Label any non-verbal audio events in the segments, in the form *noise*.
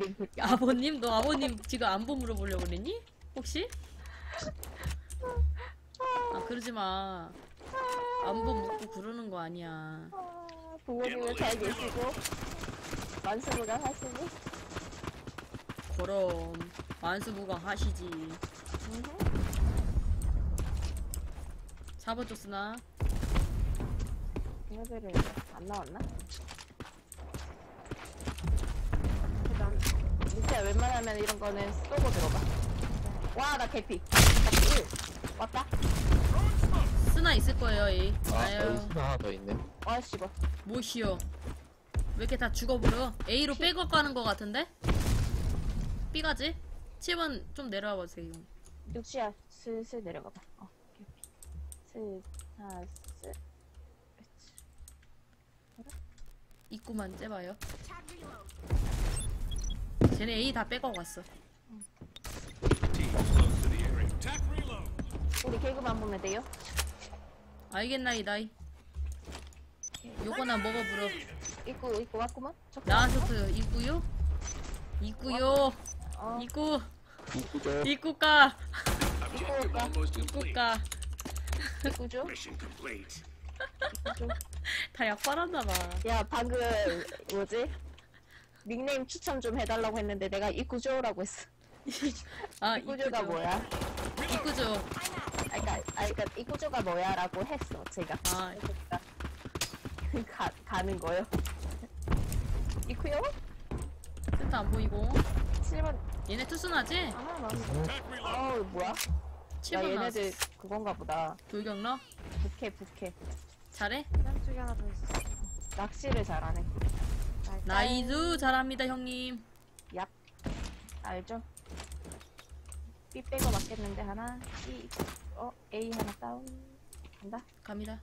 *laughs* 아버님 너 아버님 지금 안보 물어보려고 그랬니? 혹시? 아 그러지 마. 안보 묻고 그러는 거 아니야. 아, 부모님은 잘 계시고 만수무강 하시니? 그럼 만수무강 하시지. 음흠. 4번 쪽 쓰나? 친구들은 안 나왔나? 밑에 웬만하면 이런 거는 쏘고 들어가. 와, 나 개피. 나 피. 왔다. 쓰나 있을 거예요 이. 아, 아유 여기 하나 하나 더 있네. 와, 씨발. 뭐시여. 왜 이렇게 다 죽어버려? A로 백업 가는 거 같은데? B가지? 7번 좀 내려와 보세요. 육시야, 슬슬 내려가봐. 어, 개피. 슬, 하나, 슬. 입구만 째봐요. 쟤네 A 다 백업 갔어. 우리 개그만 보면 돼요? 알겠나이다이. 요거나 먹어보러. 입고, 입고 왔구만? 저- 나와서트 입구요? 입구요. 어, 입구. 입구가. 올까? 입구가. 입구죠? Mission complete. 입구죠? 다 약발한다봐. 야, 방금, 뭐지? 닉네임 추천 좀 해달라고 했는데 내가 입구죠라고 했어. 아, *laughs* 입구조가 뭐야? 입구죠. 아, 그니까, 아, 그니까, 입구조가 뭐야? 라고 했어, 제가. 아, 그러니까 *laughs* 가, 가는 거요. 이쿠요? 센터 안 보이고. 7번, 얘네 투순하지? 아, 맞네. 어, 뭐야? 야, 7번 나왔어. 얘네들 그건가 보다. 돌격러? 부캐, 부캐. 잘해? 계단 쪽에 하나 더 있어. 낚시를 잘하네. 나이스 잘합니다 형님. 얍. 알죠? B 빼고 맞겠는데, 하나. B, 어, A 하나 다운. 간다. 갑니다.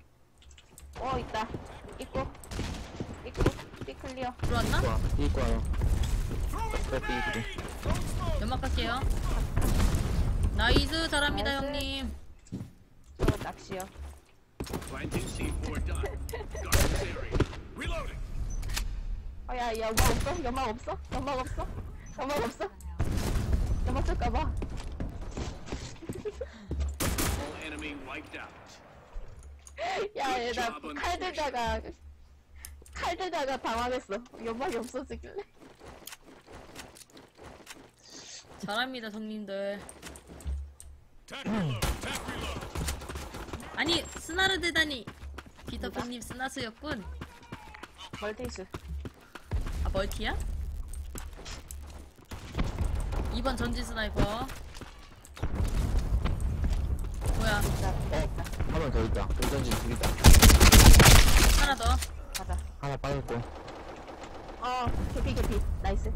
어, 있다. 있고. 있고. B 클리어. 들어왔나? 와, 이거 하나. 빼빼 이쁘 연막 갈게요. 나이스 잘합니다 나이스. 형님. 저 낚시요. *laughs* *laughs* 야, 야, 연막 없어? 연막 없어? 연막 없어? 연막 없어? 연막 쓸까봐. All *laughs* enemy wiped out. 야, 얘, 나 칼 들다가, 칼 들다가 당황했어. 연막이 없어지길래. 잘합니다 형님들. Tac reload. Tac reload. 아니 스나르 대다니. 피터팬님 스나스였군. 멀티스. 아 멀티야? 2번 전지 스나이퍼. 뭐야? 어, 한번더 있다. 돌던지 둘이다. 하나 더. 가자. 하나 빠졌고. 어, 개피, 개피. 나이스.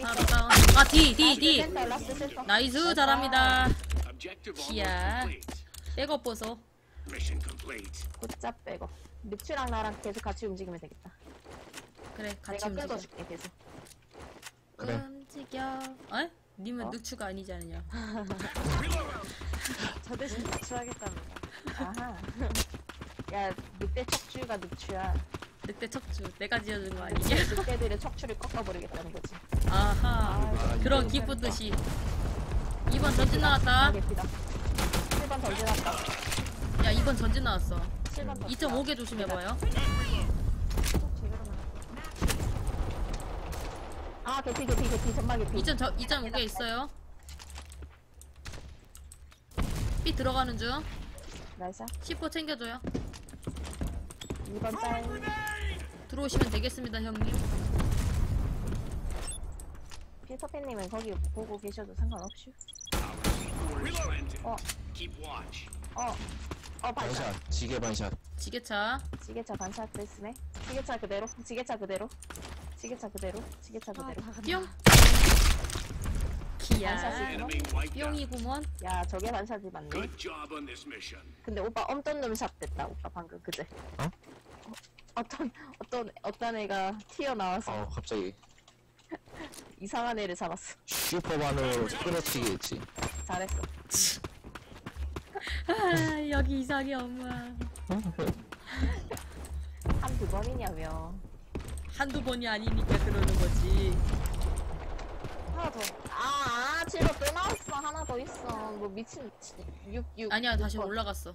하나 더 다운. 아 D D D. 센터, 라스트 센터. 나이스 잘합니다. Objective Yeah. almost complete. 백업 보소. Mission complete. 곧자 빼고. 늑추랑 나랑 계속 같이 움직이면 되겠다. 그래 같이 내가 움직여. 끌어줄게, 계속. 그래. 움직여. 어? 님은 어? 늑추가 아니지 않느냐? *laughs* *laughs* 저 대신 낙수하겠답니다. 아하. 야, 늑대 척추가 늑추야. 늑대 척추. 내가 지어준 거 아니냐? *laughs* 늑대들의 척추를 꺾어버리겠다는 거지. 아하. 아, 그런 기쁜 뜻이. 2번 전진 나왔다. 아, 개피다. 7번 던져놨다. 야 2번 전진 나왔어. 7번 던져. 2.5개 조심해봐요. 꼭 제대로 나왔다. 아, 개피, 개피, 개피. 전마 개피. 2.5개 2.5개 있어요. B 들어가는 중. 나이스. 10호 챙겨줘요. 2번 짤. 들어오시면 되겠습니다 형님. 피터팬님은 거기 보고 계셔도 상관없슈. Our C4 is planted. 어, Keep watch. 어. 어, 반샷. 반샷. 지게 반샷. 지게차. 지게차 반샷 됐으네. 지게차 그대로. 지게차 그대로. 지게차 그대로. 지게차 아, 그대로. 뿅. 기야. Enemy wiped out. 뿅이구먼. 야, 저게 반샷이 맞네. Good job on this mission. 근데 오빠 엄떤 놈샷 됐다. 오빠 방금 그제. 어? 어떤 어떤 어떤 애가 튀어나와서 어, 갑자기. *laughs* 이상한 애를 잡았어. 슈퍼반으로 끌어치기 했지. 잘했어. *laughs* 여기 이상이 엄마. 한두 번이냐며. 한두 번이 아니니까 그러는 거지. 하나 더. 아, 아, 7번 또 나왔어. 하나 더 있어. 뭐 미친, 미친. 6, 6. 아니야, 다시 올라갔어.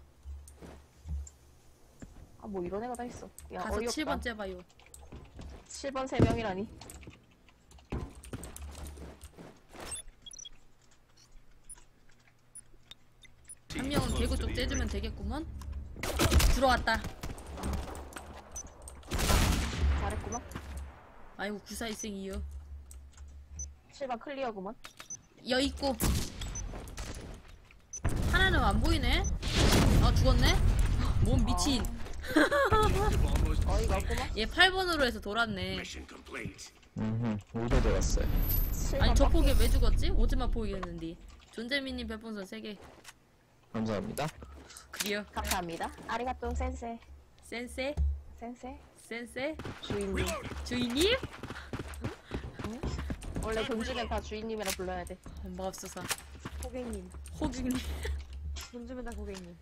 아, 뭐 이런 애가 다 있어. 야, 가서 어이없다. 7번째 봐요. 7번 3명이라니. 한 명은 개구 쪽 째주면 되겠구먼. 들어왔다. 잘했구만. 아이고 구사일생이요. 7번 클리어구만. 여 있고 하나는 안 보이네. 아 죽었네. 몸 미친. 어이가 없구만. 얘 8번으로 해서 돌았네. 우도 들었어요. 7번 아니 저 폭에 왜 죽었지? 오지마 보이겠는디. 존재민님 별풍선 3개. 감사합니다. 그리요. 감사합니다. 아리가또 센세. 센세? 센세. 센세? 주인님. 주인님? 원래 돈 주면 다 주인님이라 불러야 돼. 엄마가 없어서. 고객님. 호중님. 돈 주면 다 고객님.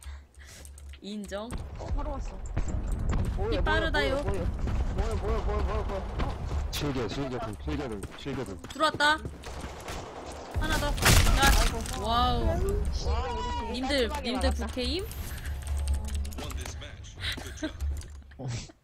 인정. 어, 바로 왔어. 이 빠르다요. 뭐요, 뭐요, 뭐요, 뭐요, 뭐요. 어, 실개, 실개들, 실개들, 실개들. 들어왔다. 하나 더. 야. 와우. 님들, 님들. 부캐임? *laughs* *laughs*